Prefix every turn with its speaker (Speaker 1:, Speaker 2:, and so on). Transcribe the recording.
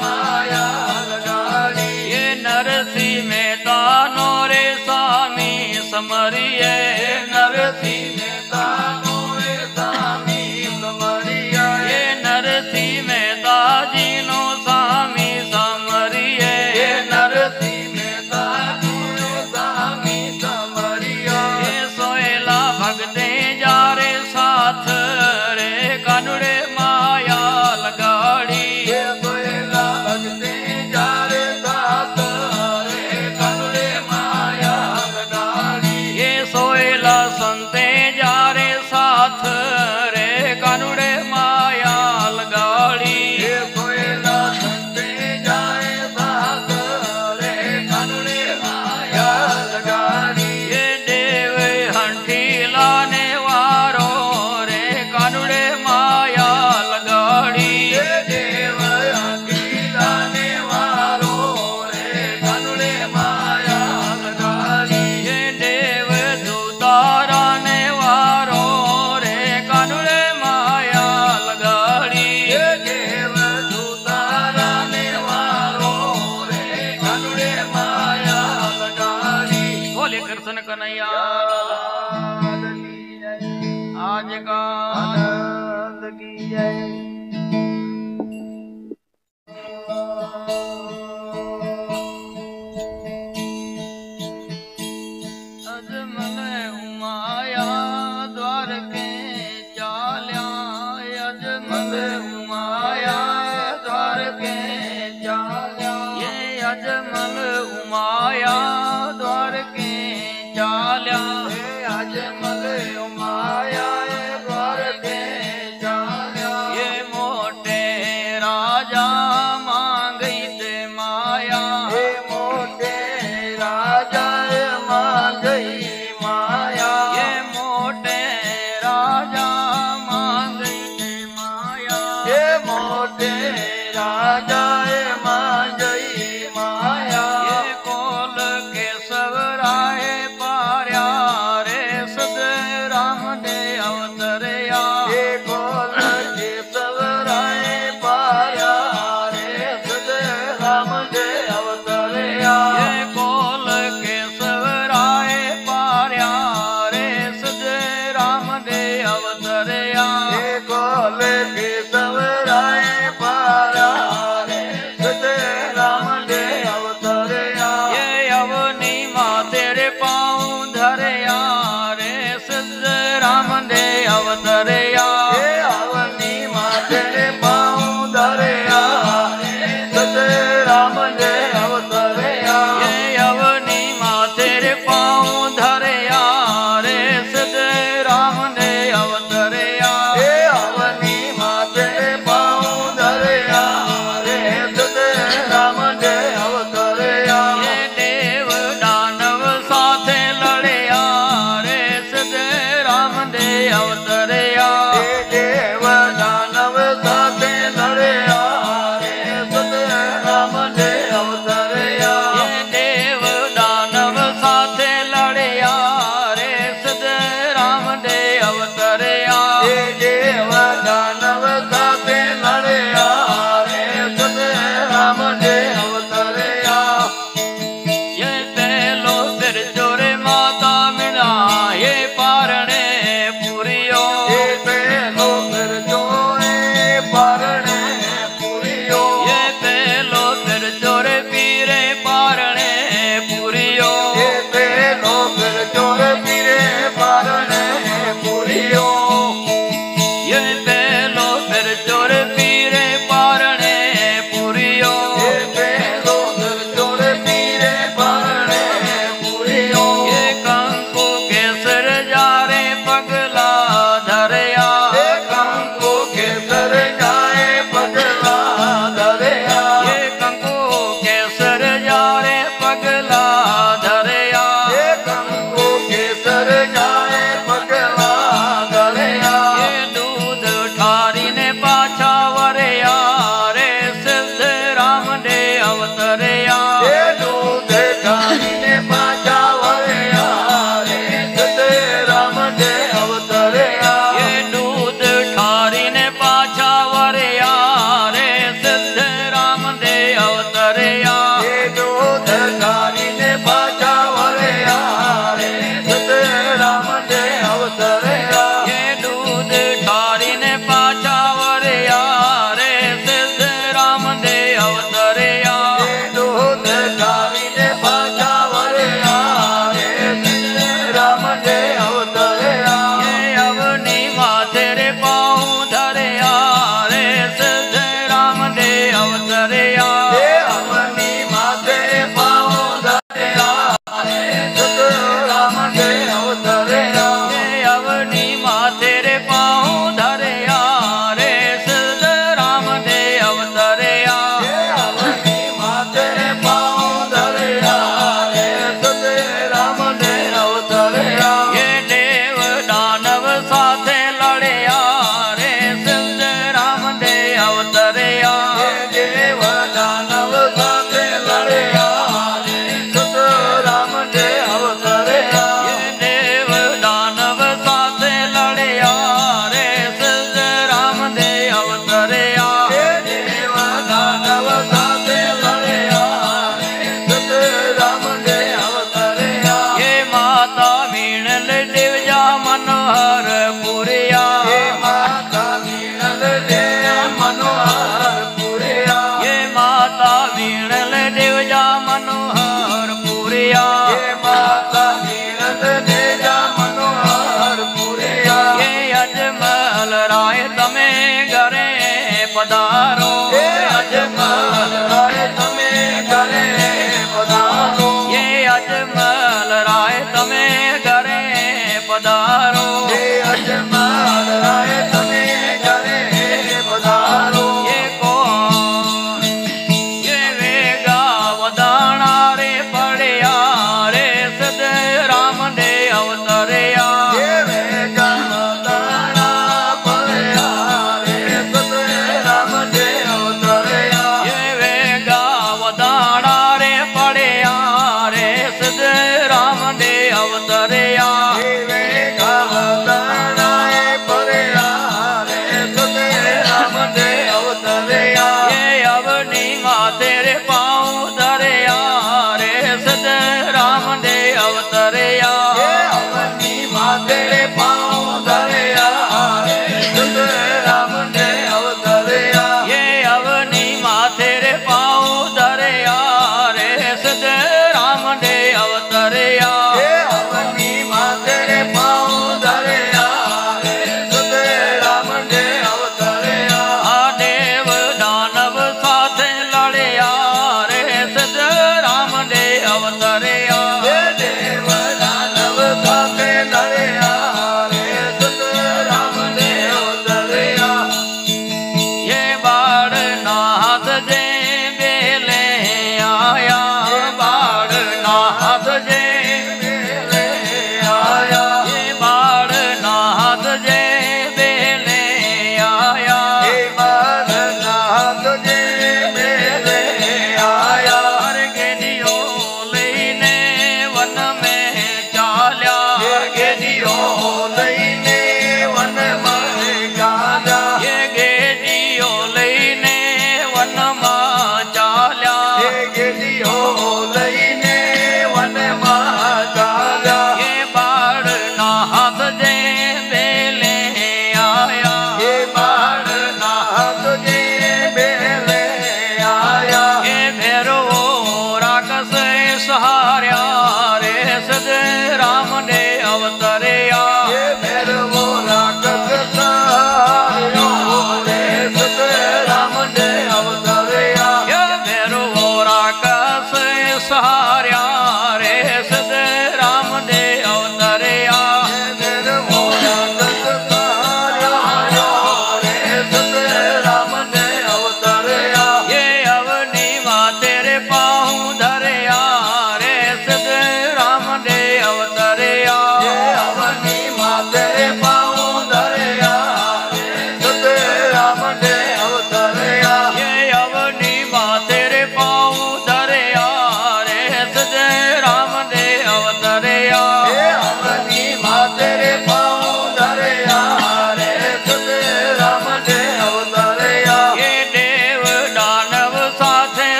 Speaker 1: my